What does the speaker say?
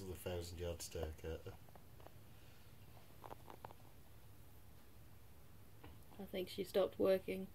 of the thousand yard staircase. I think she stopped working.